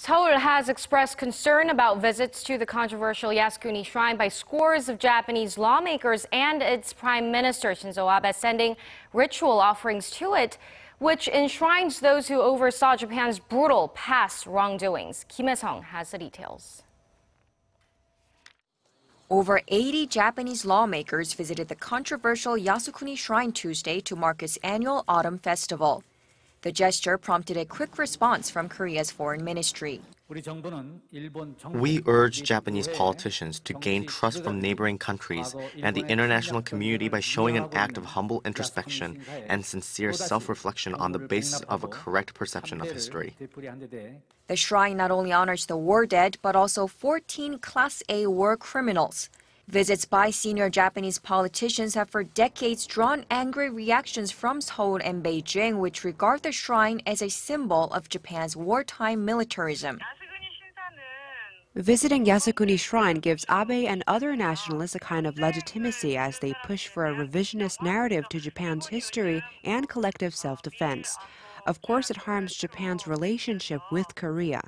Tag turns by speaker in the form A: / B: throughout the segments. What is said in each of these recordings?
A: Seoul has expressed concern about visits to the controversial Yasukuni Shrine by scores of Japanese lawmakers and its Prime Minister Shinzo Abe sending ritual offerings to it, which enshrines those who oversaw Japan's brutal past wrongdoings. Kim Hye-sung has the details.
B: Over 80 Japanese lawmakers visited the controversial Yasukuni Shrine Tuesday to mark its annual Autumn Festival. The gesture prompted a quick response from Korea's foreign ministry.
C: We urge Japanese politicians to gain trust from neighboring countries and the international community by showing an act of humble introspection and sincere self reflection on the basis of a correct perception of history.
B: The shrine not only honors the war dead, but also 14 Class A war criminals. Visits by senior Japanese politicians have for decades drawn angry reactions from Seoul and Beijing, which regard the shrine as a symbol of Japan's wartime militarism.
D: Visiting Yasukuni Shrine gives Abe and other nationalists a kind of legitimacy as they push for a revisionist narrative to Japan's history and collective self defense. Of course, it harms Japan's relationship with Korea.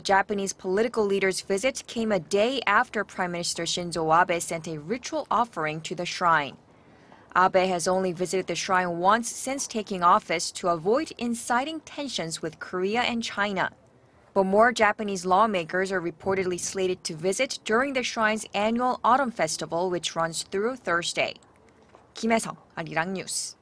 B: The Japanese political leader's visit came a day after Prime Minister Shinzo Abe sent a ritual offering to the shrine. Abe has only visited the shrine once since taking office to avoid inciting tensions with Korea and China. But more Japanese lawmakers are reportedly slated to visit during the shrine's annual Autumn Festival, which runs through Thursday. Kim Hye-sung, Arirang News.